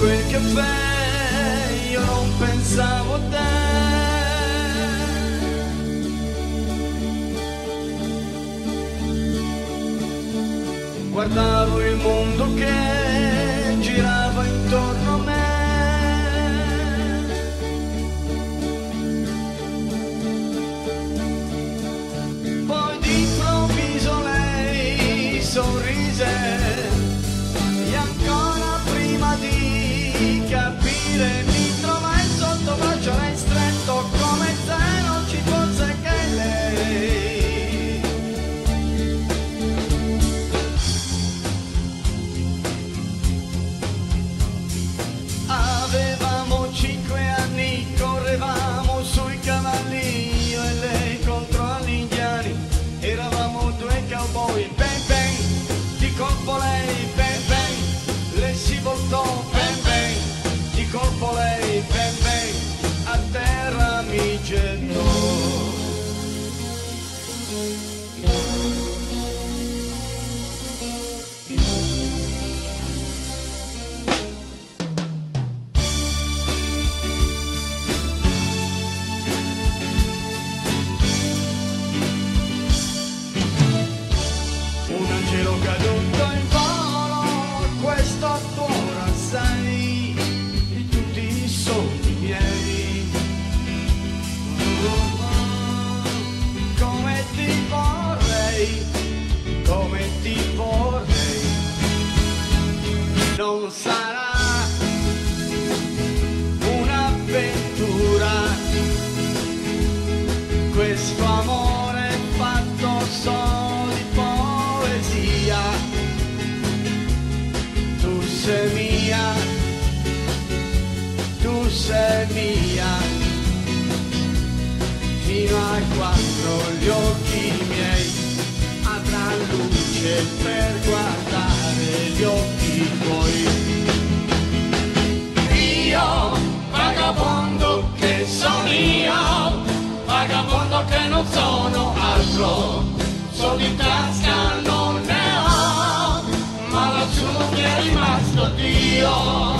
quel caffè io non pensavo a te. Guardavo il mondo che girava intorno a me. Questo amore fatto solo di poesia. Tu sei mia, tu sei mia, fino a quando gli occhi miei avranno luce per guardare gli occhi altro, soldi in tasca non ne ho, ma lassù mi è rimasto Dio.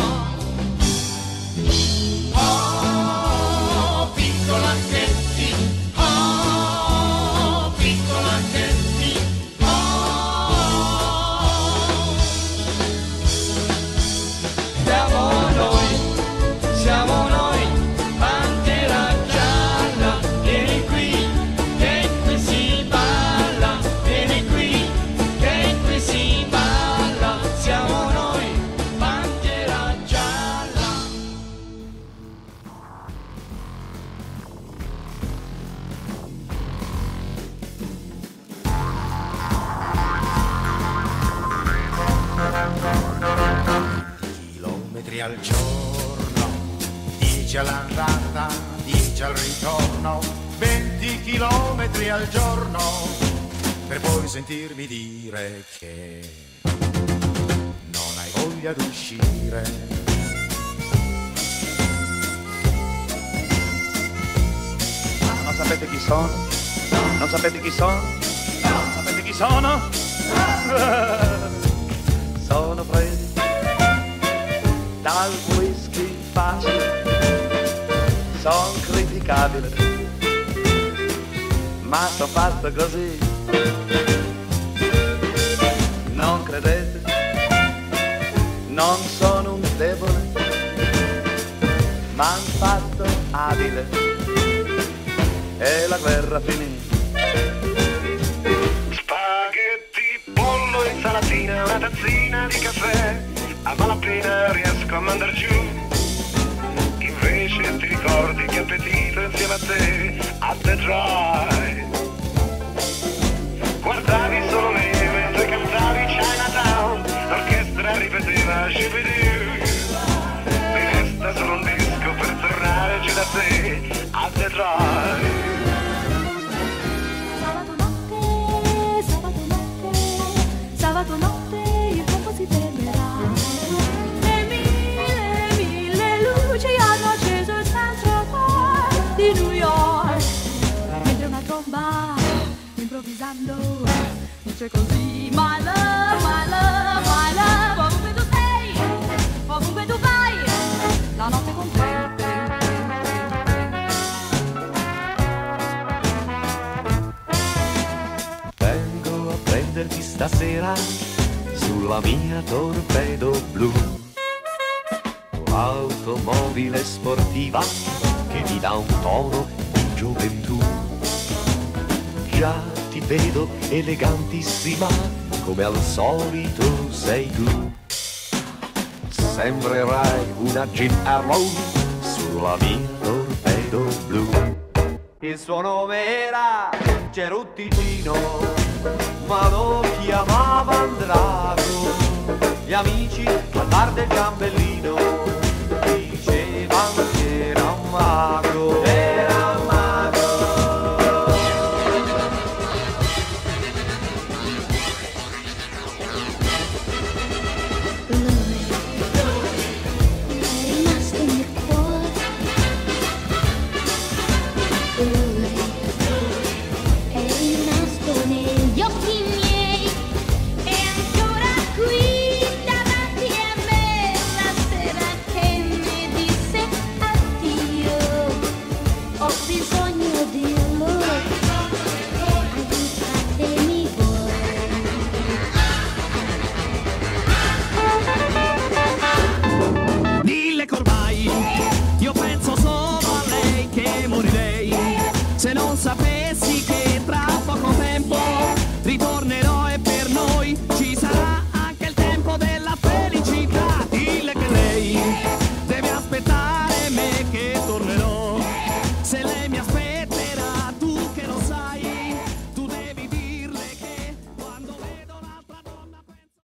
Al giorno, 10 all'andata, 10 al ritorno, 20 chilometri al giorno, per poi sentirmi dire che non hai voglia d'uscire. Non sapete chi sono? Non sapete chi sono? Non sapete chi? Sono dal whisky facile, sono criticabile, ma sono fatto così. Non credete? Non sono un debole, ma han fatto abile e la guerra finì. A mandar giù. Invece ti ricordi che appetito insieme a te a The Drive. Guardavi solo me mentre cantavi Chinatown. L'orchestra ripeteva Shibidoo. Mi resta solo un disco per tornare giù da te a The Drive. New York. Mentre una tromba improvvisando dice così my love my love my love ovunque tu sei ovunque tu vai la notte con te vengo a prenderti stasera sulla mia torpedo blu. Automobile sportiva mi dà un tono di gioventù. Già ti vedo elegantissima come al solito sei tu. Sembrerai una Jim Arrow sulla mia torpedo blu. Il suo nome era Cerutticino, ma lo chiamavano Drago. Gli amici al bar del Gambellino